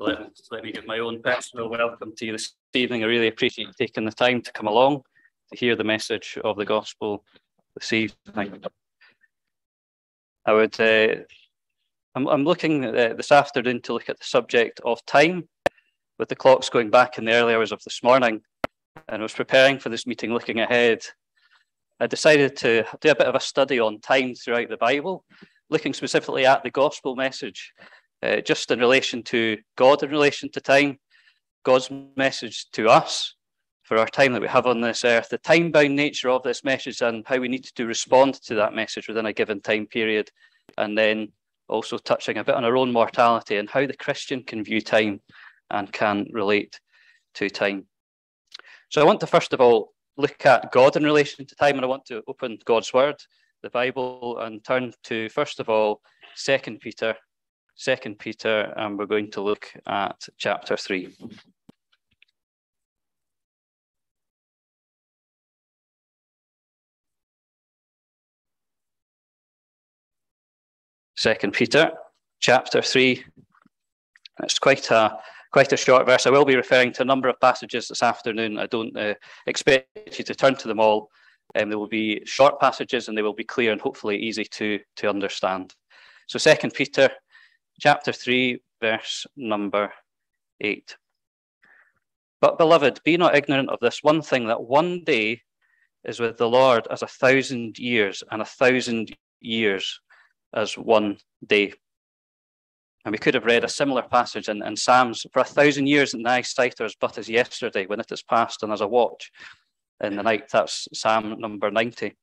let, let me give my own personal welcome to you this evening. I really appreciate you taking the time to come along to hear the message of the gospel this evening. I would, uh, I'm, I'm looking uh, this afternoon to look at the subject of time, with the clocks going back in the early hours of this morning. And I was preparing for this meeting looking ahead. I decided to do a bit of a study on time throughout the Bible, looking specifically at the gospel message uh, just in relation to God, in relation to time, God's message to us for our time that we have on this earth, the time bound nature of this message, and how we need to respond to that message within a given time period, and then also touching a bit on our own mortality and how the Christian can view time and can relate to time. So I want to first of all look at God in relation to time, and I want to open God's Word, the Bible, and turn to first of all Second Peter Second Peter, and we're going to look at chapter three. Second Peter, chapter three. It's quite a quite a short verse. I will be referring to a number of passages this afternoon. I don't uh, expect you to turn to them all. Um, there will be short passages, and they will be clear and hopefully easy to to understand. So, Second Peter chapter 3, verse number 8. But, beloved, be not ignorant of this one thing that one day is with the Lord as a thousand years, and a thousand years as one day. And we could have read a similar passage in, in Psalms for a thousand years in thy sight is but as yesterday when it is past and as a watch in the night. That's Psalm number 90.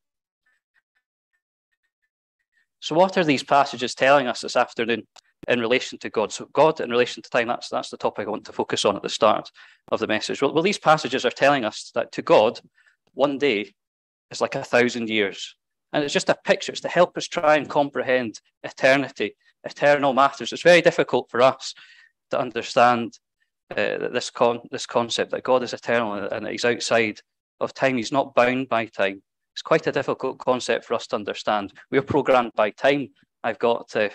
So, what are these passages telling us this afternoon? In relation to God. So God in relation to time, that's, that's the topic I want to focus on at the start of the message. Well, well, these passages are telling us that to God, one day is like a thousand years. And it's just a picture, it's to help us try and comprehend eternity, eternal matters. It's very difficult for us to understand uh, this, con- this concept that God is eternal and He's outside of time. He's not bound by time. It's quite a difficult concept for us to understand. We're programmed by time. I've got uh,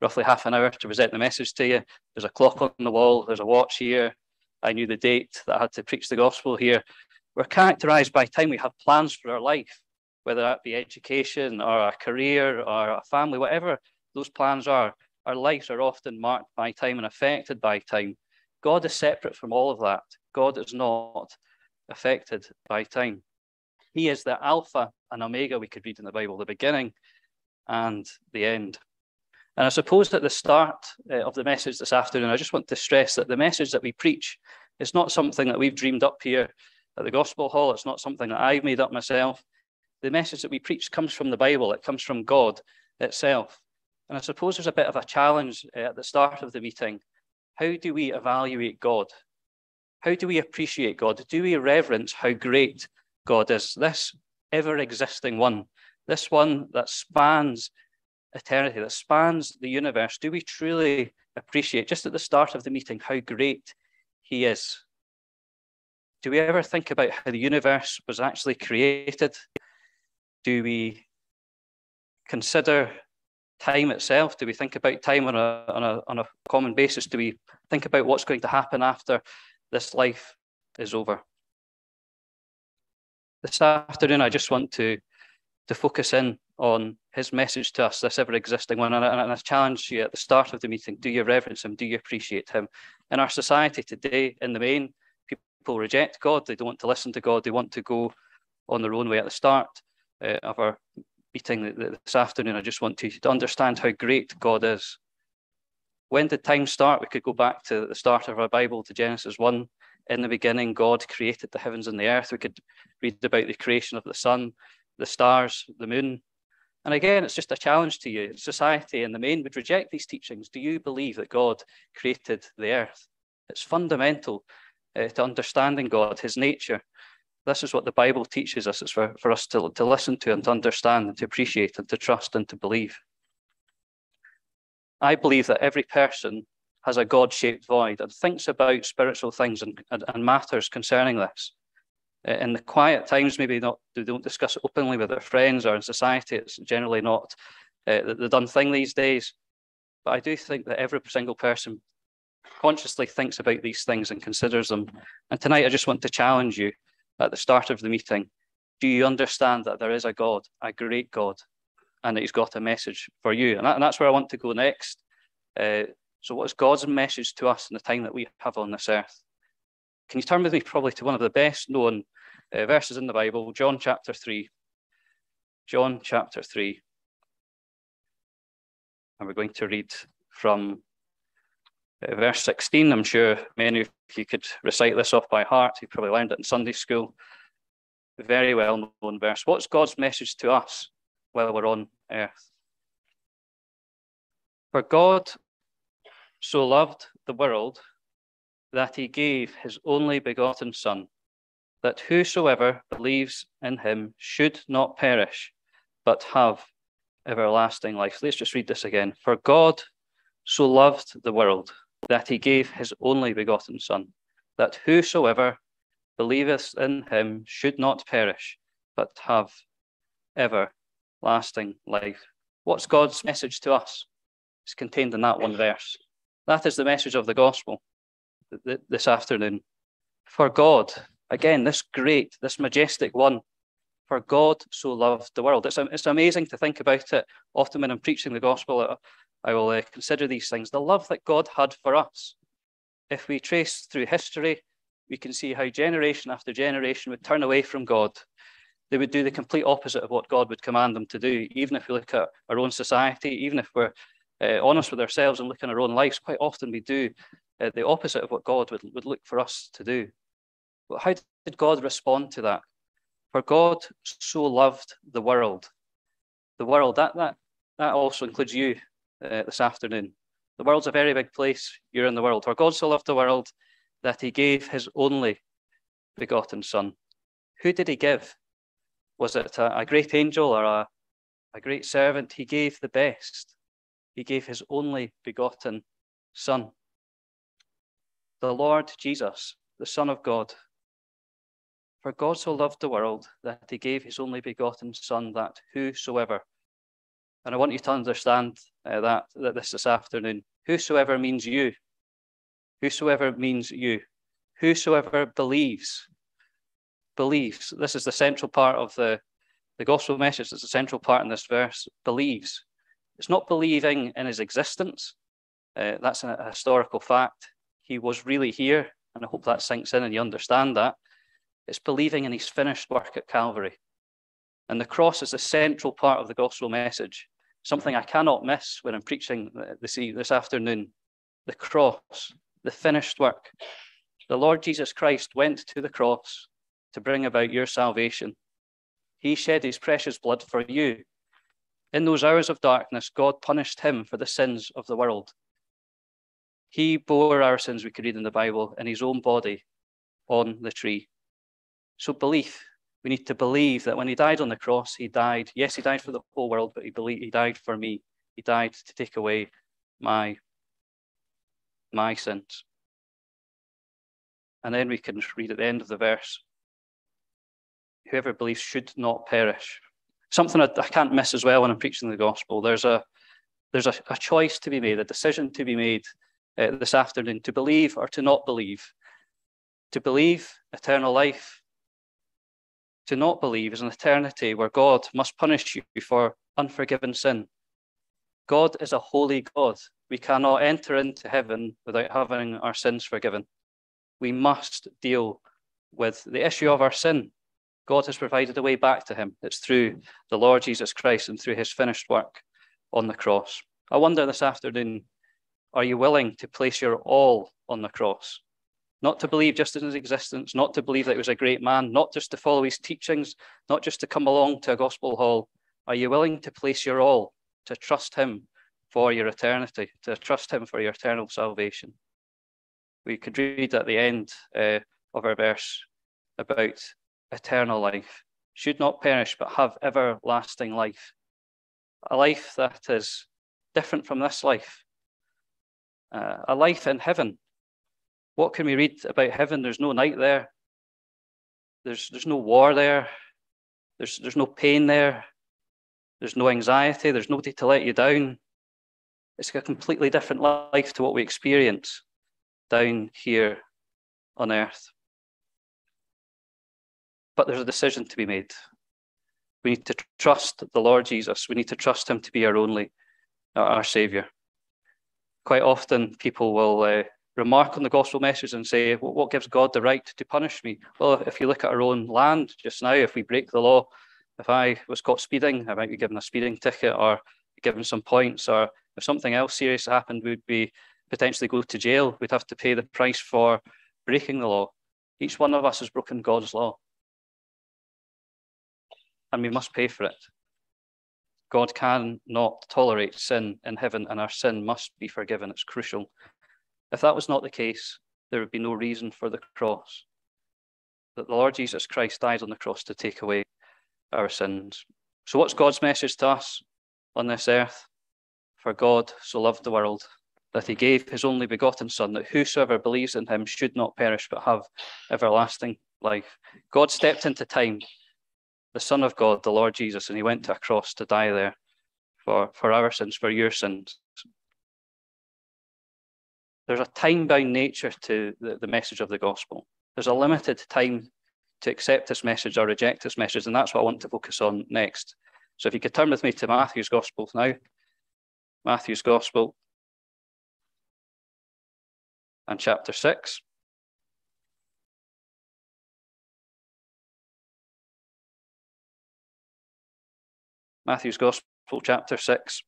roughly half an hour to present the message to you. There's a clock on the wall, there's a watch here. I knew the date that I had to preach the gospel here. We're characterized by time. We have plans for our life, whether that be education or a career or a family, whatever those plans are. Our lives are often marked by time and affected by time. God is separate from all of that. God is not affected by time. He is the Alpha and Omega, we could read in the Bible, the beginning and the end. And I suppose at the start uh, of the message this afternoon, I just want to stress that the message that we preach is not something that we've dreamed up here at the Gospel Hall. It's not something that I've made up myself. The message that we preach comes from the Bible, it comes from God itself. And I suppose there's a bit of a challenge uh, at the start of the meeting. How do we evaluate God? How do we appreciate God? Do we reverence how great God is? This ever existing one, this one that spans eternity that spans the universe, do we truly appreciate, just at the start of the meeting, how great He is? Do we ever think about how the universe was actually created? Do we consider time itself? Do we think about time on a, on a, on a common basis? Do we think about what's going to happen after this life is over? This afternoon, I just want to, to focus in on his message to us, this ever existing one. And, and I challenge you at the start of the meeting do you reverence him? Do you appreciate him? In our society today, in the main, people reject God. They don't want to listen to God. They want to go on their own way at the start uh, of our meeting this afternoon. I just want to, to understand how great God is. When did time start? We could go back to the start of our Bible, to Genesis 1. In the beginning, God created the heavens and the earth. We could read about the creation of the sun, the stars, the moon, and again, it's just a challenge to you. Society in the main would reject these teachings. Do you believe that God created the earth? It's fundamental uh, to understanding God, his nature. This is what the Bible teaches us. It's for, for us to, to listen to and to understand and to appreciate and to trust and to believe. I believe that every person has a God shaped void and thinks about spiritual things and, and, and matters concerning this. Uh, in the quiet times, maybe not they don't discuss it openly with their friends or in society. It's generally not uh, the, done thing these days. But I do think that every single person consciously thinks about these things and considers them. And tonight, I just want to challenge you at the start of the meeting do you understand that there is a God, a great God, and that He's got a message for you? And, that, and that's where I want to go next. Uh, so, what's God's message to us in the time that we have on this earth? Can you turn with me probably to one of the best known uh, verses in the Bible, John chapter 3. John chapter 3. And we're going to read from uh, verse 16. I'm sure many of you could recite this off by heart. You probably learned it in Sunday school. Very well known verse. What's God's message to us while we're on earth? For God so loved the world that he gave his only begotten Son, that whosoever believes in him should not perish, but have everlasting life. Let's just read this again. For God so loved the world that he gave his only begotten Son, that whosoever believeth in him should not perish, but have everlasting life. What's God's message to us? It's contained in that one verse. That is the message of the gospel this afternoon. For God, again, this great, this majestic one, for God so loved the world. It's, it's amazing to think about it. Often when I'm preaching the gospel, I will uh, consider these things. The love that God had for us. If we trace through history, we can see how generation after generation would turn away from God. They would do the complete opposite of what God would command them to do. Even if we look at our own society, even if we're uh, honest with ourselves and look in our own lives, quite often we do uh, the opposite of what God would, would look for us to do. But how did God respond to that? For God so loved the world. The world, that, that, that also includes you uh, this afternoon. The world's a very big place. You're in the world. For God so loved the world that he gave his only begotten Son. Who did he give? Was it a, a great angel or a, a great servant? He gave the best. He gave his only begotten Son. The Lord Jesus, the Son of God, for God so loved the world that he gave his only begotten Son, that whosoever, and I want you to understand uh, that, that this this afternoon, whosoever means you. Whosoever means you. Whosoever believes, believes. This is the central part of the, the gospel message. It's the central part in this verse. Believes. It's not believing in his existence. Uh, that's a historical fact. He was really here, and I hope that sinks in and you understand that. It's believing in his finished work at Calvary. And the cross is the central part of the gospel message, something I cannot miss when I'm preaching this, this afternoon. The cross, the finished work. The Lord Jesus Christ went to the cross to bring about your salvation. He shed his precious blood for you. In those hours of darkness, God punished him for the sins of the world. He bore our sins, we could read in the Bible, in his own body on the tree. So, belief. We need to believe that when he died on the cross, he died. Yes, he died for the whole world, but he believed he died for me. He died to take away my, my sins. And then we can read at the end of the verse whoever believes should not perish. Something I, I can't miss as well when I'm preaching the gospel. There's a there's a, a choice to be made, a decision to be made uh, this afternoon to believe or to not believe. To believe eternal life to not believe is an eternity where God must punish you for unforgiven sin. God is a holy God. We cannot enter into heaven without having our sins forgiven. We must deal with the issue of our sin. God has provided a way back to Him. It's through the Lord Jesus Christ and through His finished work on the cross. I wonder this afternoon are you willing to place your all on the cross? not to believe just in his existence, not to believe that he was a great man, not just to follow his teachings, not just to come along to a gospel hall. Are you willing to place your all, to trust him for your eternity, to trust him for your eternal salvation? We could read at the end uh, of our verse about eternal life, should not perish, but have everlasting life. A life that is different from this life, uh, a life in heaven what can we read about heaven? There's no night there. There's, there's no war there. There's, there's no pain there. There's no anxiety. There's nobody to let you down. It's a completely different life to what we experience down here on earth. But there's a decision to be made. We need to trust the Lord Jesus. We need to trust Him to be our only, our Saviour. Quite often, people will uh, remark on the gospel message and say, What gives God the right to punish me? Well, if you look at our own land just now, if we break the law, if I was caught speeding, I might be given a speeding ticket or given some points, or if something else serious happened, we'd be potentially go to jail. We'd have to pay the price for breaking the law. Each one of us has broken God's law. And we must pay for it. God cannot tolerate sin in heaven, and our sin must be forgiven. It's crucial. If that was not the case, there would be no reason for the cross. That the Lord Jesus Christ died on the cross to take away our sins. So, what's God's message to us on this earth? For God so loved the world that he gave his only begotten Son, that whosoever believes in him should not perish but have everlasting life. God stepped into time, the Son of God, the Lord Jesus, and he went to a cross to die there for, for our sins, for your sins. There's a time bound nature to the, the message of the gospel. There's a limited time to accept this message or reject this message. And that's what I want to focus on next. So if you could turn with me to Matthew's Gospel now. Matthew's Gospel and chapter 6. Matthew's Gospel, chapter 6.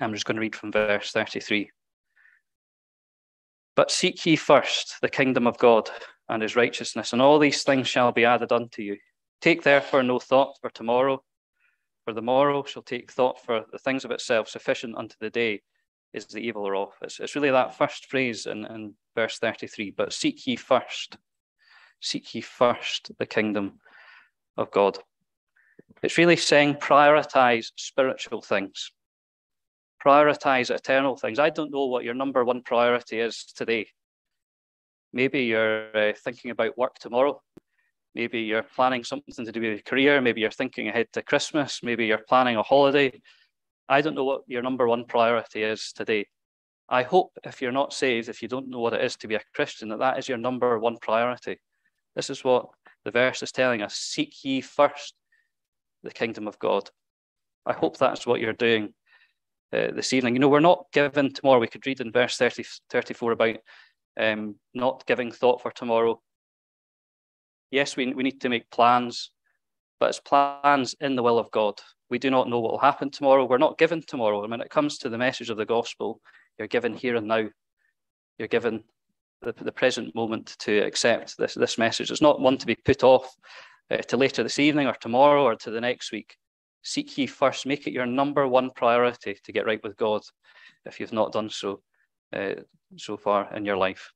I'm just going to read from verse 33. But seek ye first the kingdom of God and his righteousness, and all these things shall be added unto you. Take therefore no thought for tomorrow, for the morrow shall take thought for the things of itself. Sufficient unto the day is the evil thereof. It's, it's really that first phrase in, in verse 33 but seek ye first, seek ye first the kingdom of God. It's really saying prioritize spiritual things, prioritize eternal things. I don't know what your number one priority is today. Maybe you're uh, thinking about work tomorrow. Maybe you're planning something to do with your career. Maybe you're thinking ahead to Christmas. Maybe you're planning a holiday. I don't know what your number one priority is today. I hope if you're not saved, if you don't know what it is to be a Christian, that that is your number one priority. This is what the verse is telling us seek ye first the kingdom of God. I hope that's what you're doing uh, this evening. You know, we're not given tomorrow. We could read in verse 30, 34 about um, not giving thought for tomorrow. Yes, we, we need to make plans, but it's plans in the will of God. We do not know what will happen tomorrow. We're not given tomorrow. And when it comes to the message of the gospel, you're given here and now. You're given the, the present moment to accept this, this message. It's not one to be put off uh, to later this evening or tomorrow or to the next week. Seek ye first, make it your number one priority to get right with God if you've not done so uh, so far in your life.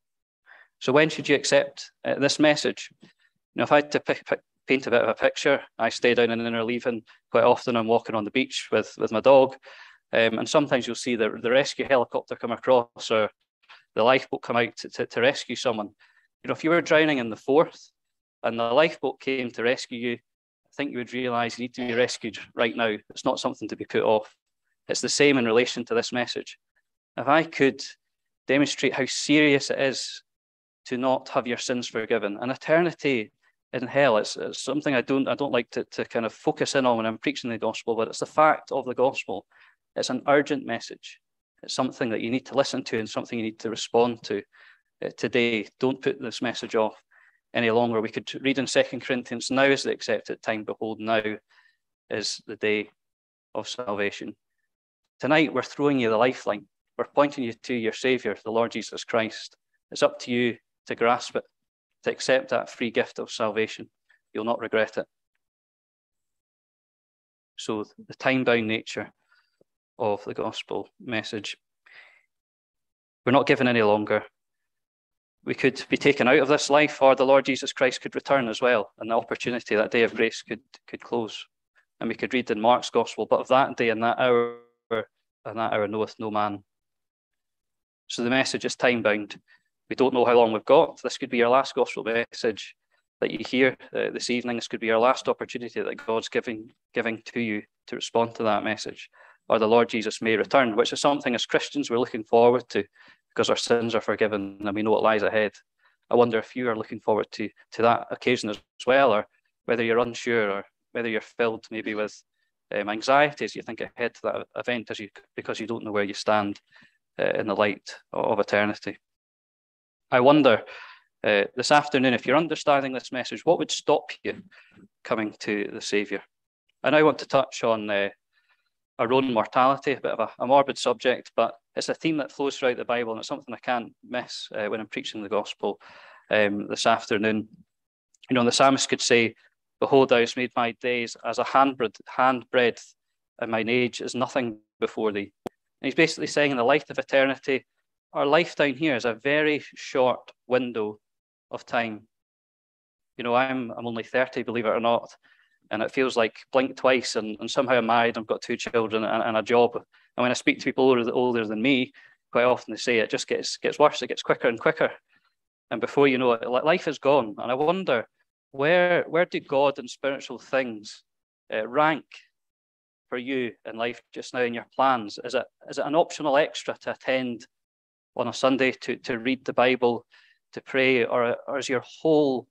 So when should you accept uh, this message? Now, if I had to pick, paint a bit of a picture, I stay down in Inverkeithing quite often. I'm walking on the beach with, with my dog, um, and sometimes you'll see the, the rescue helicopter come across or the lifeboat come out to, to, to rescue someone. You know, if you were drowning in the Forth and the lifeboat came to rescue you, I think you would realise you need to be rescued right now. It's not something to be put off. It's the same in relation to this message. If I could demonstrate how serious it is to not have your sins forgiven. An eternity in hell, it's, it's something I don't I don't like to, to kind of focus in on when I'm preaching the gospel, but it's the fact of the gospel. It's an urgent message. It's something that you need to listen to and something you need to respond to uh, today. Don't put this message off any longer. We could read in Second Corinthians, now is the accepted time, behold, now is the day of salvation. Tonight, we're throwing you the lifeline. We're pointing you to your Savior, the Lord Jesus Christ. It's up to you to grasp it, to accept that free gift of salvation. You'll not regret it. So, the time bound nature of the gospel message. We're not given any longer. We could be taken out of this life, or the Lord Jesus Christ could return as well, and the opportunity, that day of grace, could, could close. And we could read in Mark's gospel, but of that day and that hour and that hour knoweth no man so the message is time bound. We don't know how long we've got. This could be your last gospel message that you hear uh, this evening. This could be your last opportunity that God's giving giving to you to respond to that message. Or the Lord Jesus may return, which is something as Christians we're looking forward to because our sins are forgiven and we know what lies ahead. I wonder if you are looking forward to, to that occasion as well, or whether you're unsure, or whether you're filled maybe with um, anxiety as you think ahead to that event as you, because you don't know where you stand uh, in the light of eternity. I wonder uh, this afternoon, if you're understanding this message, what would stop you coming to the Saviour? And I want to touch on uh, our own mortality, a bit of a, a, morbid subject, but it's a theme that flows throughout the Bible, and it's something I can't miss uh, when I'm preaching the gospel um, this afternoon. You know, the psalmist could say, Behold, thou hast made my days as a handbreadth, handbreadth, and mine age is nothing before thee. And he's basically saying, in the light of eternity, our life down here is a very short window of time. You know, I'm I'm only 30, believe it or not and it feels like blink twice and, and somehow I'm married, I've got two children and, and a job. And when I speak to people older, older than me, quite often they say it just gets gets worse, it gets quicker and quicker. And before you know it, life is gone. And I wonder where where do God and spiritual things uh, rank for you in life just now in your plans? Is it is it an optional extra to attend on a Sunday to to read the Bible, to pray, or, or is your whole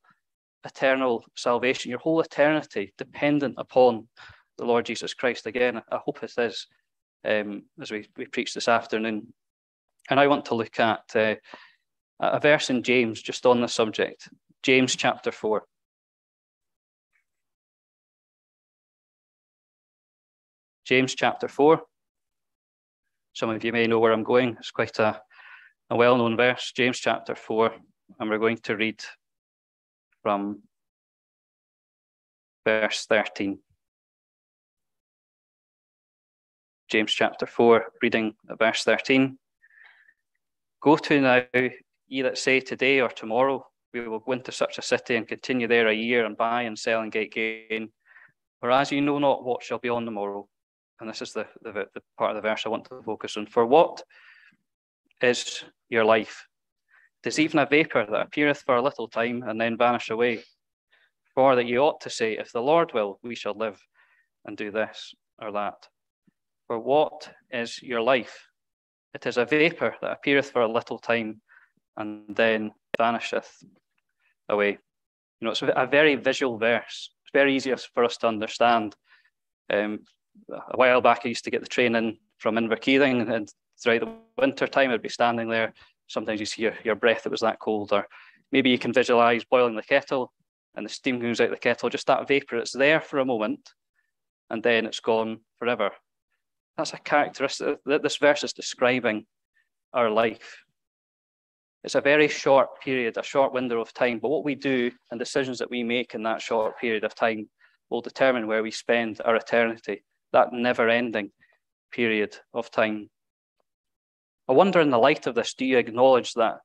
eternal salvation, your whole eternity dependent upon the Lord Jesus Christ. Again, I hope it is um, as we, we preach this afternoon. And I want to look at uh, a verse in James just on the subject, James chapter 4. James chapter 4. Some of you may know where I'm going. It's quite a, a well known verse, James chapter 4. And we're going to read from verse 13. James chapter 4, reading verse 13. Go to now, ye that say today or tomorrow, we will go into such a city and continue there a year and buy and sell and get gain. Whereas you know not what shall be on the morrow. And this is the, the, the part of the verse I want to focus on. For what is your life? Tis even a vapour that appeareth for a little time and then vanish away. For that you ought to say, If the Lord will, we shall live and do this or that. For what is your life? It is a vapour that appeareth for a little time and then vanisheth away. You know, it's a very visual verse. It's very easy for us to understand. Um, a while back, I used to get the train in from Inverkeithing, and throughout the winter time, I'd be standing there sometimes you see your, your breath, it was that cold, or maybe you can visualize boiling the kettle and the steam comes out the kettle, just that vapor, it's there for a moment and then it's gone forever. That's a characteristic that this verse is describing our life. It's a very short period, a short window of time, but what we do and decisions that we make in that short period of time will determine where we spend our eternity, that never ending period of time. I wonder, in the light of this, do you acknowledge that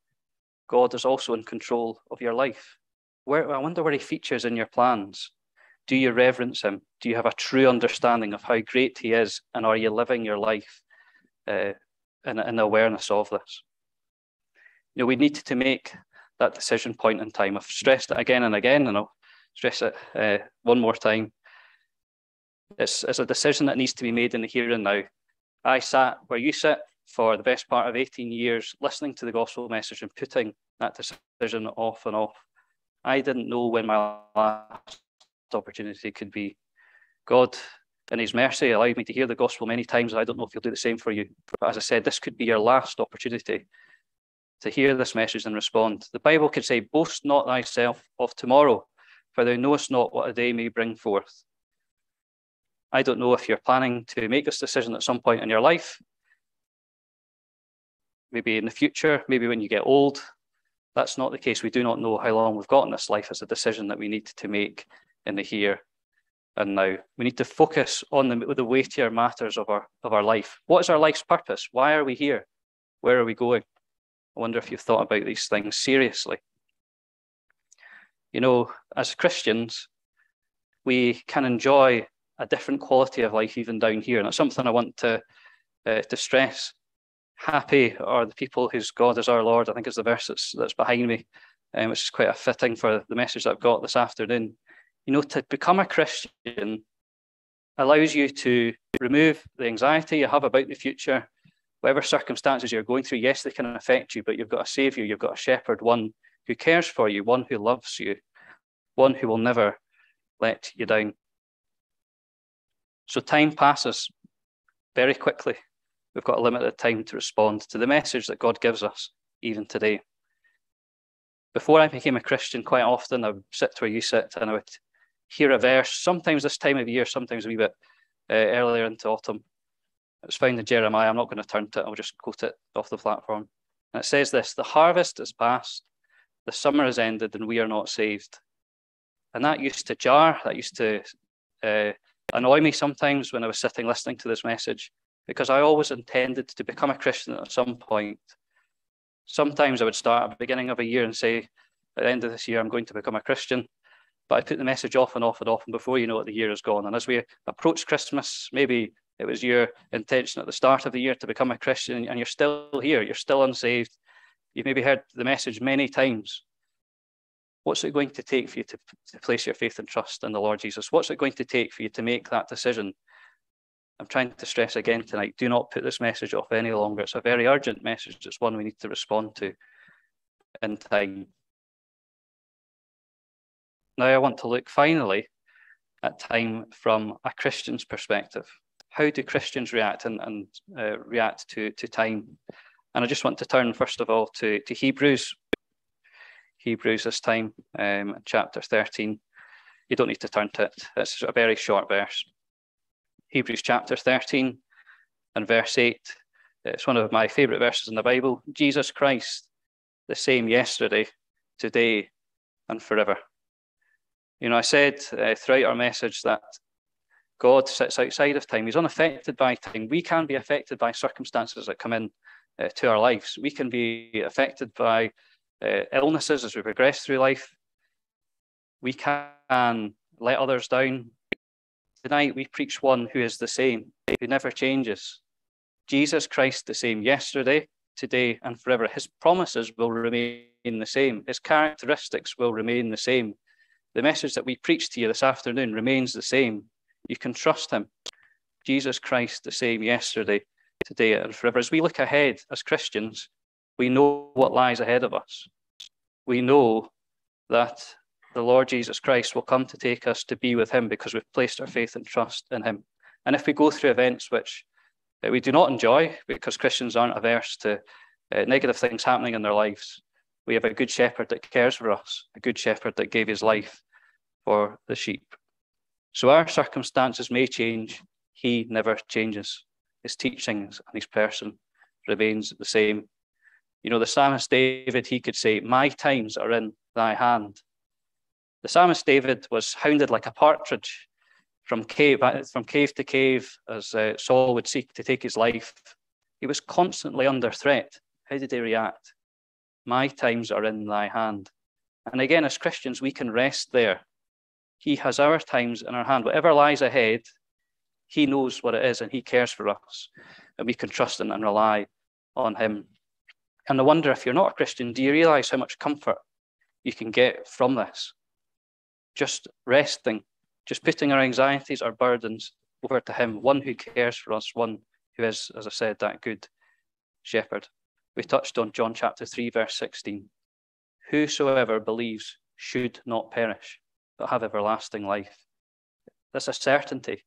God is also in control of your life? Where, I wonder where He features in your plans. Do you reverence Him? Do you have a true understanding of how great He is? And are you living your life uh, in, in awareness of this? You know, we need to make that decision point in time. I've stressed it again and again, and I'll stress it uh, one more time. It's, it's a decision that needs to be made in the here and now. I sat where you sit for the best part of 18 years, listening to the gospel message and putting that decision off and off. I didn't know when my last opportunity could be. God, in His mercy, allowed me to hear the gospel many times. I don't know if He'll do the same for you. But as I said, this could be your last opportunity to hear this message and respond. The Bible could say, Boast not thyself of tomorrow, for thou knowest not what a day may bring forth. I don't know if you're planning to make this decision at some point in your life, maybe in the future, maybe when you get old. That's not the case. We do not know how long we've got in this life as a decision that we need to make in the here and now. We need to focus on the, the weightier matters of our, of our life. What is our life's purpose? Why are we here? Where are we going? I wonder if you've thought about these things seriously. You know, as Christians, we can enjoy a different quality of life even down here. And that's something I want to, uh, to stress happy are the people whose God is our Lord, I think is the verse that's, that's behind me, um, which is quite a fitting for the message I've got this afternoon. You know, to become a Christian allows you to remove the anxiety you have about the future whatever circumstances you're going through, yes, they can affect you, but you've got a savior, you've got a shepherd, one who cares for you, one who loves you, one who will never let you down. So time passes very quickly. We've got a limited time to respond to the message that God gives us, even today. Before I became a Christian, quite often I would sit where you sit and I would hear a verse, sometimes this time of year, sometimes a wee bit uh, earlier into autumn. It was found in Jeremiah. I'm not going to turn to it, I'll just quote it off the platform. And it says this The harvest is past, the summer has ended, and we are not saved. And that used to jar, that used to uh, annoy me sometimes when I was sitting listening to this message, because I always intended to become a Christian at some point. Sometimes I would start at the beginning of a year and say, at the end of this year, I'm going to become a Christian. But I put the message off and off and off, and before you know it, the year is gone. And as we approach Christmas, maybe it was your intention at the start of the year to become a Christian, and you're still here, you're still unsaved. You've maybe heard the message many times. What's it going to take for you to, to place your faith and trust in the Lord Jesus? What's it going to take for you to make that decision? I'm trying to stress again tonight do not put this message off any longer. It's a very urgent message. It's one we need to respond to in time. Now, I want to look finally at time from a Christian's perspective. How do Christians react and, and uh, react to, to time? And I just want to turn, first of all, to, to Hebrews Hebrews this time, um, chapter 13. You don't need to turn to it, it's a very short verse. Hebrews chapter 13 and verse 8. It's one of my favorite verses in the Bible. Jesus Christ, the same yesterday, today, and forever. You know, I said uh, throughout our message that God sits outside of time. He's unaffected by time. We can be affected by circumstances that come in uh, to our lives. We can be affected by uh, illnesses as we progress through life. We can let others down. Tonight, we preach one who is the same, who never changes. Jesus Christ, the same yesterday, today, and forever. His promises will remain the same, his characteristics will remain the same. The message that we preach to you this afternoon remains the same. You can trust him. Jesus Christ, the same yesterday, today, and forever. As we look ahead as Christians, we know what lies ahead of us. We know that the Lord Jesus Christ will come to take us to be with Him because we've placed our faith and trust in Him. And if we go through events which uh, we do not enjoy, because Christians aren't averse to uh, negative things happening in their lives, we have a good shepherd that cares for us, a good shepherd that gave his life for the sheep. So our circumstances may change, he never changes. His teachings and his person remains the same you know, the psalmist David, he could say, My times are in thy hand. The psalmist David was hounded like a partridge from cave, from cave to cave as uh, Saul would seek to take his life. He was constantly under threat. How did he react? My times are in thy hand. And again, as Christians, we can rest there. He has our times in our hand. Whatever lies ahead, he knows what it is and he cares for us. And we can trust in and rely on him. And I wonder if you're not a Christian, do you realize how much comfort you can get from this? Just resting, just putting our anxieties, our burdens over to Him, one who cares for us, one who is, as I said, that good shepherd. We touched on John chapter 3, verse 16. Whosoever believes should not perish, but have everlasting life. That's a certainty.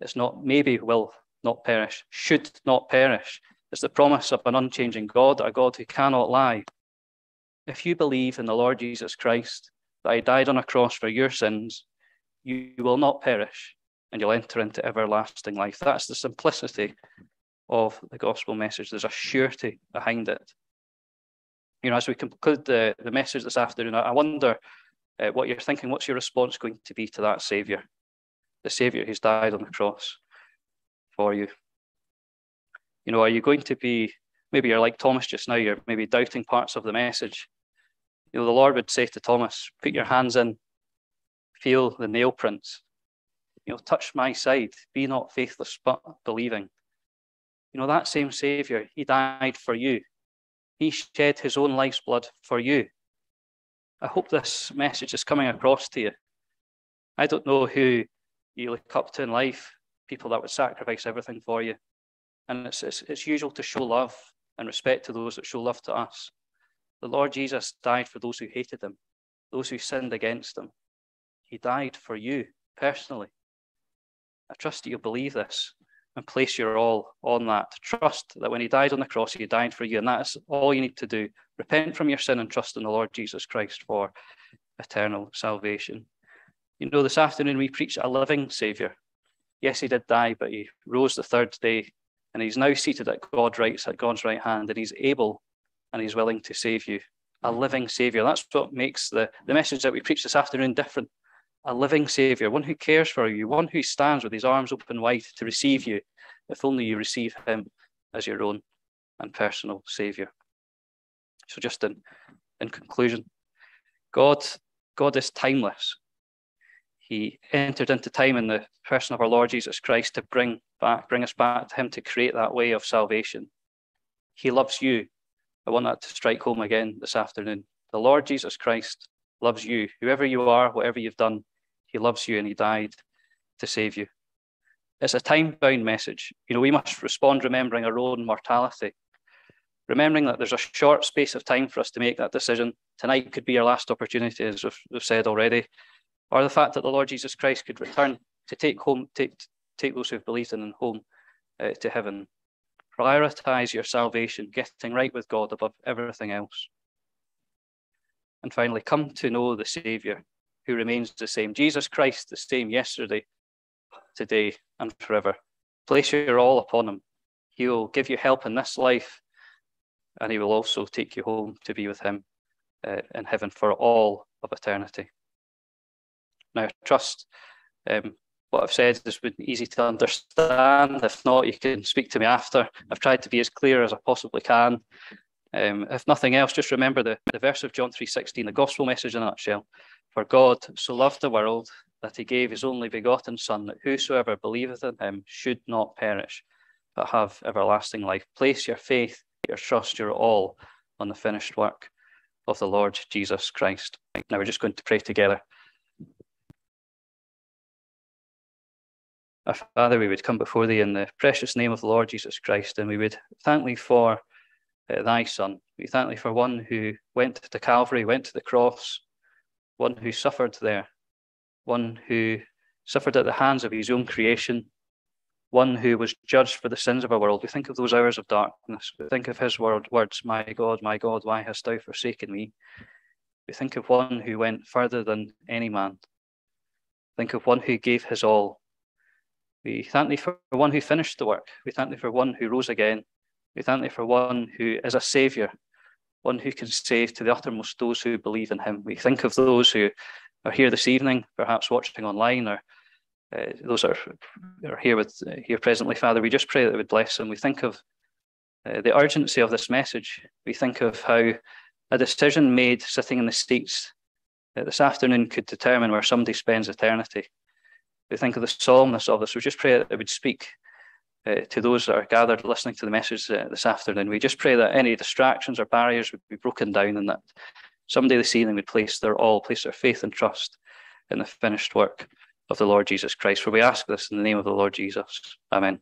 It's not maybe will not perish, should not perish. It's the promise of an unchanging God, a God who cannot lie. If you believe in the Lord Jesus Christ, that I died on a cross for your sins, you will not perish and you'll enter into everlasting life. That's the simplicity of the gospel message. There's a surety behind it. You know, as we conclude the, the message this afternoon, I wonder uh, what you're thinking. What's your response going to be to that Saviour, the Saviour who's died on the cross for you? You know, are you going to be, maybe you're like Thomas just now, you're maybe doubting parts of the message. You know, the Lord would say to Thomas, put your hands in, feel the nail prints. You know, touch my side, be not faithless, but believing. You know, that same Savior, he died for you. He shed his own life's blood for you. I hope this message is coming across to you. I don't know who you look up to in life, people that would sacrifice everything for you. And it's, it's, it's usual to show love and respect to those that show love to us. The Lord Jesus died for those who hated him, those who sinned against him. He died for you personally. I trust that you'll believe this and place your all on that. Trust that when he died on the cross, he died for you. And that's all you need to do. Repent from your sin and trust in the Lord Jesus Christ for eternal salvation. You know, this afternoon we preached a living Saviour. Yes, he did die, but he rose the third day, and he's now seated at God's right, at God's right hand, and he's able and he's willing to save you. A mm. living Saviour. That's what makes the, the message that we preach this afternoon different a living Savior, one who cares for you, one who stands with his arms open wide to receive you, if only you receive him as your own and personal Savior. So, just in, in conclusion, God, God is timeless. He entered into time in the person of our Lord Jesus Christ to bring back, bring us back to Him to create that way of salvation. He loves you. I want that to strike home again this afternoon. The Lord Jesus Christ loves you, whoever you are, whatever you've done. He loves you and he died to save you. It's a time bound message. You know, we must respond remembering our own mortality, remembering that there's a short space of time for us to make that decision. Tonight could be our last opportunity, as we've, we've said already, or the fact that the Lord Jesus Christ could return to take home, take, take those who've believed in him home uh, to heaven. Prioritize your salvation, getting right with God above everything else. And finally, come to know the Saviour who remains the same. Jesus Christ, the same yesterday, today, and forever. Place your all upon him. He will give you help in this life, and he will also take you home to be with him uh, in heaven for all of eternity. Now, trust um, what I've said been easy to understand. If not, you can speak to me after. I've tried to be as clear as I possibly can. Um, if nothing else, just remember the, the verse of John 3.16, the gospel message in a nutshell. For God so loved the world that he gave his only begotten Son, that whosoever believeth in him should not perish, but have everlasting life. Place your faith, your trust, your all on the finished work of the Lord Jesus Christ. Now we're just going to pray together. Our Father, we would come before thee in the precious name of the Lord Jesus Christ, and we would thank thee for uh, thy Son. We thank thee for one who went to Calvary, went to the cross, one who suffered there, one who suffered at the hands of his own creation, one who was judged for the sins of our world. We think of those hours of darkness. We think of his word, words, My God, my God, why hast thou forsaken me? We think of one who went further than any man. Think of one who gave his all. We thank thee for one who finished the work. We thank thee for one who rose again. We thank thee for one who is a saviour one who can save to the uttermost those who believe in him. We think of those who are here this evening, perhaps watching online, or uh, those are, are here with uh, here presently, Father. We just pray that it would bless them. We think of uh, the urgency of this message. We think of how a decision made sitting in the seats uh, this afternoon could determine where somebody spends eternity. We think of the solemnness of this. We just pray that it would speak uh, to those that are gathered listening to the message uh, this afternoon. We just pray that any distractions or barriers would be broken down and that someday this evening would place their all, place their faith and trust in the finished work of the Lord Jesus Christ. For we ask this in the name of the Lord Jesus. Amen.